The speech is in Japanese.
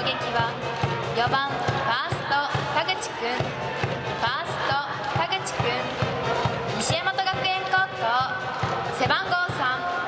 攻撃4番ファースト田口君ファースト田口西大和学園高校。背番号3